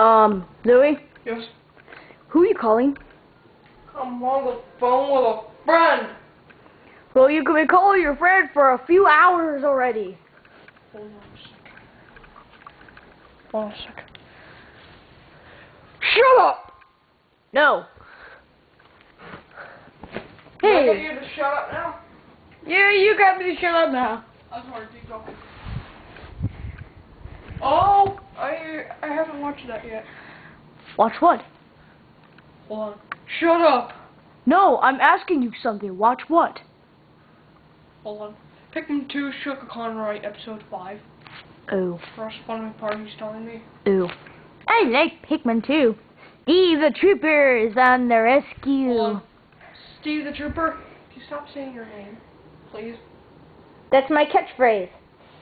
Um, Louie, Yes. who are you calling? I'm on the phone with a friend. Well, you can be calling your friend for a few hours already. Hold on a second. Hold on a second. Shut up! No. Can I get Hey. you to shut up now? Yeah, you got me to shut up now. I'm sorry, keep talking. Oh, I I haven't watched that yet. Watch what? Hold on. Shut up. No, I'm asking you something. Watch what? Hold on. Pikmin 2 Sugar Conroy episode 5. Ooh. Oh, Corresponding party telling me. oh. I like Pikmin 2. Steve the Trooper is on the rescue. On. Steve the Trooper, can you stop saying your name? Please. That's my catchphrase.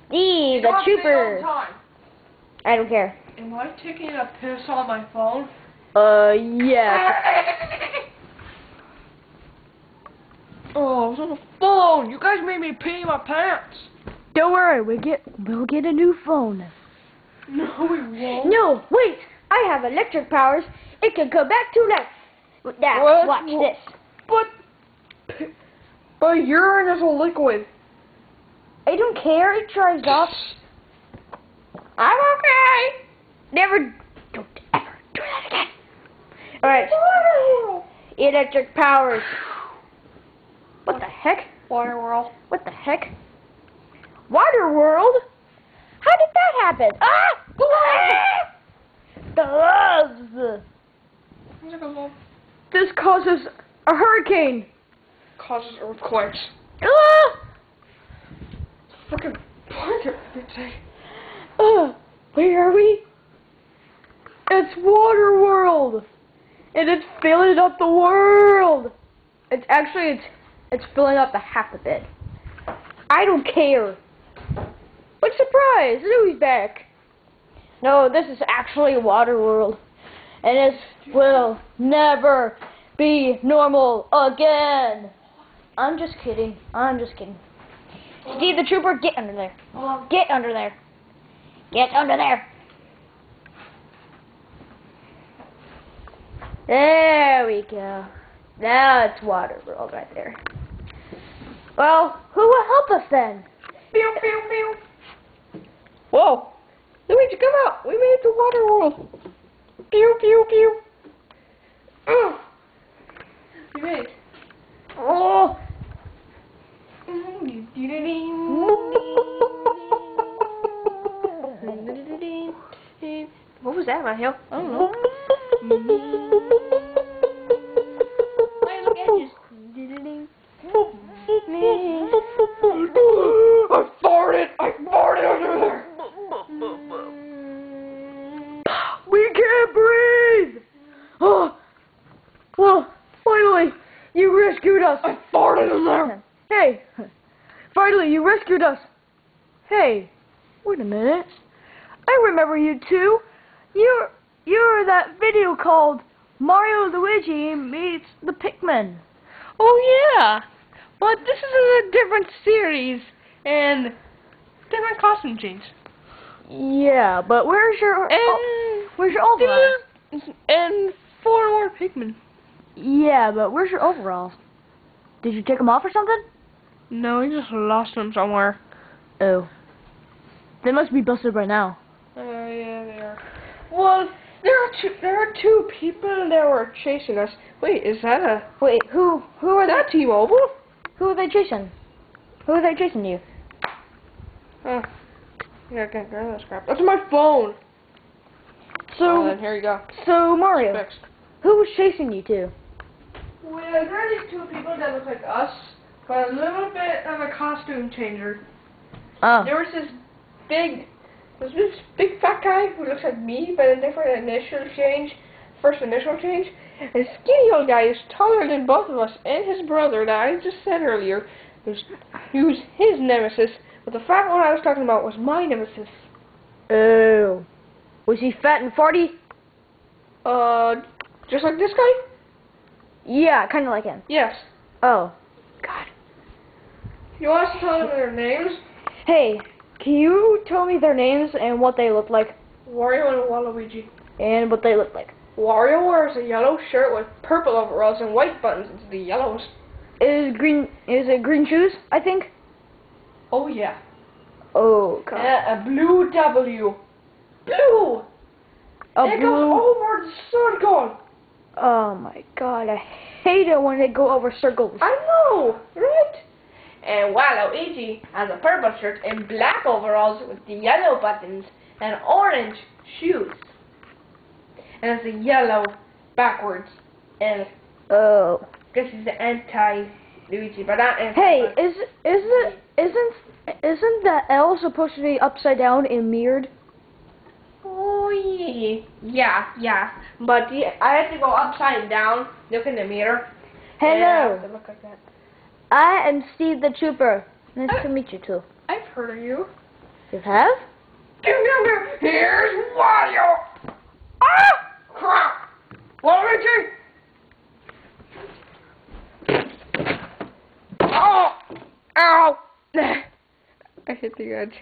Steve the Stop all Trooper. I don't care. Am I taking a piss on my phone? Uh, yeah. Oh, I was on the phone. You guys made me pee my pants. Don't worry, we get we'll get a new phone. No, we won't. No, wait! I have electric powers. It can go back to life. Now, What? watch Wha- this. But, but urine is a liquid. I don't care. It dries off. I'm okay. Never. Don't ever do that again. All right. Electric powers. What the heck? Water world. What the heck? Water World? How did that happen? Ah! Gloves! This causes a hurricane. Causes earthquakes. Ah! Freaking blanket, they say. Uh, where are we? It's Water World, and it's filling up the world. It's actually it's it's filling up the half of it. I don't care. What surprise! Louie back. No, this is actually Water World, and it will never be normal again. I'm just kidding. I'm just kidding. Steve the Trooper, get under there. Get under there. Get under there. There we go. Now it's water world right there. Well, who will help us then? Pew, pew, pew. Whoa. Luigi, come out. We made it to Water World. Pew, pew, pew. Oh. Ugh. We made it. Oh, mm-hmm. What was that, Matthew? I don't know. Why look at you? I farted! I farted under there! We can't breathe! Oh, well, finally, you rescued us. I farted in there! Hey, finally, you rescued us. Hey, wait a minute. I remember you two. You're you're that video called Mario Luigi meets the Pikmin. Oh yeah! But this is a different series and different costume change. Yeah, but where's your And oh, where's your overalls? and four more Pikmin. Yeah, but where's your overalls? Did you take them off or something? No, he just lost them somewhere. Oh, they must be busted by now. Uh, yeah, they are. Well, there are two. There are two people that were chasing us. Wait, is that a? Wait, who who are that? T-Mobile? Who are they chasing? Who are they chasing you? Oh, yeah, I can't grab that crap. That's my phone. So oh, then here you go. so Mario, Fixed. who was chasing you two? Well, there are these two people that look like us, but a little bit of a costume changer. Oh, There was this big, there's this big fat guy who looks like me, but a different initial change, first initial change. And skinny old guy who's taller than both of us and his brother that I just said earlier, who's, who's his nemesis. But the fat one I was talking about was my nemesis. oh, was he fat and farty? Uh, just like this guy? Yeah, kind of like him. Yes. Oh, God. You want us to tell them their names? Hey, can you tell me their names and what they look like? Wario and Waluigi. and what they look like. Wario wears a yellow shirt with purple overalls and white buttons. It's the yellows. Is green is it green shoes? I think. Oh yeah. Oh uh, god. And a blue W. Blue. A it goes blue. over the circle. Oh my god, I hate it when they go over circles. I know, right? And Waluigi has a purple shirt and black overalls with the yellow buttons and orange shoes. And it's a yellow backwards. And Oh. this is the anti Luigi, but not anti. Hey, is isn't isn't isn't the L supposed to be upside down and mirrored? Oh yeah, yeah, yeah. But the, I had to go upside down, look in the mirror. have Hello, look like that. I am Steve the Trooper. Nice to meet you too. I've heard of you. You have? Here's Wario. Ah! Crap! Waluigi. Oh! Ow! I hit the edge.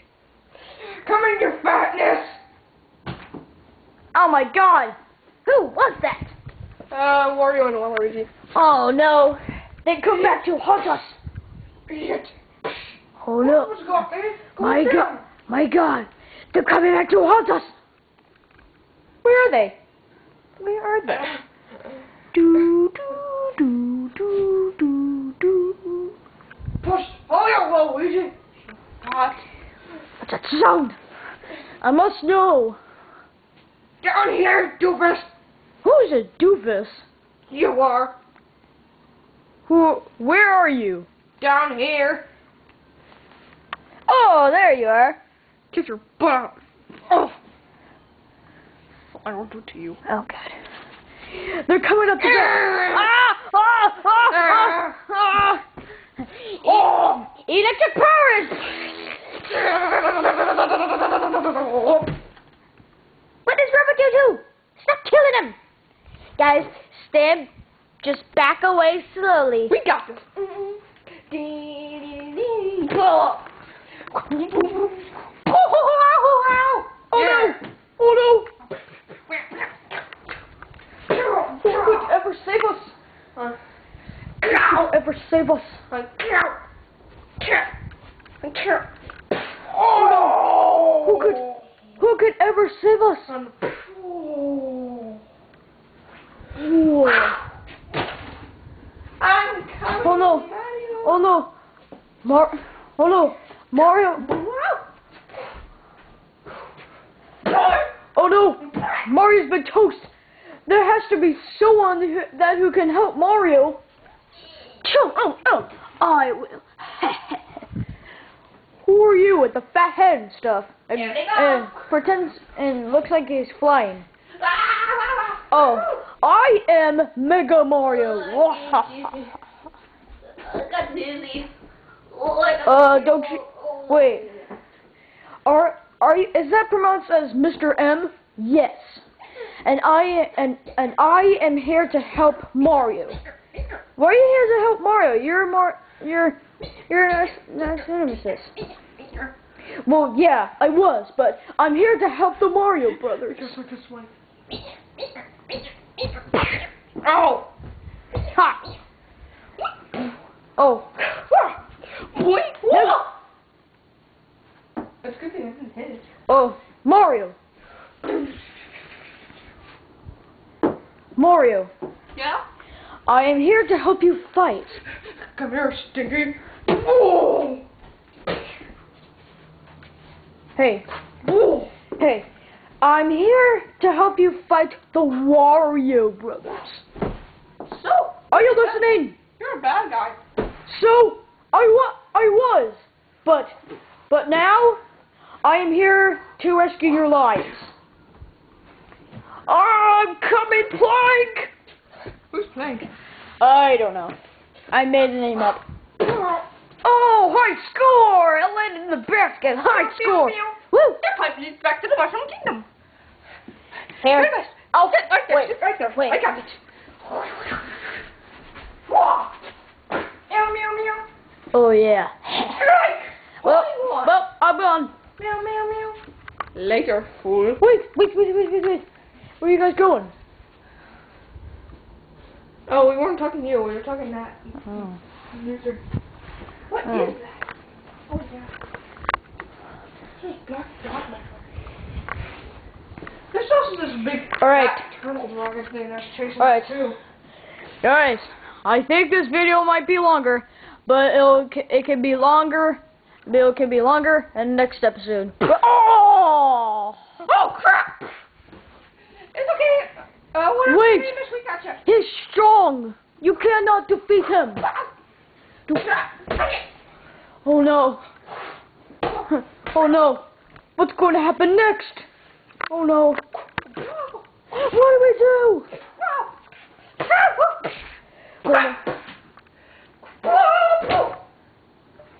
Come in, your fatness. Oh my god! Who was that? Uh, Wario and Waluigi. Oh no! They come back to haunt us! Shit. Oh no! My god! My god! They're coming back to haunt us! Where are they? Where are they? Do do do do do do. Push. Oh yeah, Waluigi. Hot. What's that sound? I must know. Down here, doofus. Who's a doofus? You are. Who? Where are you? Down here. Oh, there you are. Kiss your butt out. Oh. I won't do it to you. Oh god. They're coming up to get. Ah! Ah! Ah! Ah! ah. Oh. Electric powers! What does Robert do? Stop killing him! Guys, stand. Just back away slowly. We got this. Oh, oh no! Oh no! Who could ever save us? Uh, Who could ever save us? Oh no! Who could who could ever save us? Oh. Ooh. I'm coming. Oh no! Oh no! Mar oh no! Mario! Oh no! Mario's been toast! There has to be someone who, that who can help Mario! Choo, oh, oh! I will. who are you with the fat head and stuff? And, Here they go. and pretends and looks like he's flying. Oh, I am Mega Mario! Got dizzy. Uh, don't you wait? Are are you? Is that pronounced as Mr. M? Yes. And I and and I am here to help Mario. Why are you here to help Mario? You're more you're you're an ass- nemesis. Well, yeah, I was, but I'm here to help the Mario brothers. Just like this one. Oh! Ha! Oh, Boy! No. That's good thing I didn't hit it. oh, Mario, Mario. Yeah? I am here to help you fight. Come here, Stinky. Oh! Hey, Oh! hey, I'm here to help you fight the Wario brothers. So, Are you listening? you're a bad guy. So, I wa- I was, but, but now, I am here to rescue your lives. I'm coming, Plank! Who's playing? I don't know. I made the name up. Oh, high score! I landed in the basket. High score. Woo! Your pipe leads back to the Mushroom Kingdom. Here. I'll sit right there. Wait. Sit right there. Wait. I got it. Wah. Meow, meow, meow. Oh yeah. Strike. Well, Volleyball. well, I'm gone. Meow, meow, meow. Later, fool. Wait, wait, wait, wait, wait, wait. Where are you guys going? Oh, we weren't talking to you. We were talking to that Oh. user. What oh. is Oh. that? Oh yeah. This black dot my friend. There's also this big Alright. fat turtle rocket thing that's chasing Alright. us too. Guys, I think this video might be longer, but it'll it can be longer. It can be longer and next episode. Oh! Oh crap! It's okay. Uh, Wait. your we got. He's strong. You cannot defeat him. Oh no. Oh no. What's going to happen next? Oh no. What do we do?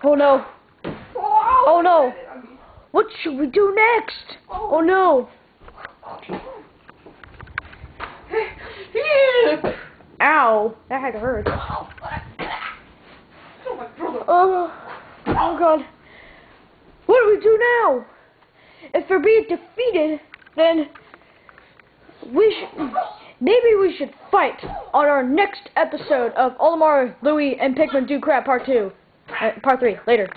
Oh no. Oh no. What should we do next? Oh no. Ow. That had to hurt. Oh, oh god. What do we do now? If we're being defeated, then we should, maybe we should fight on our next episode of Olimar, Louie, and Pikmin Do Crap Part 2. Uh, part 3, later.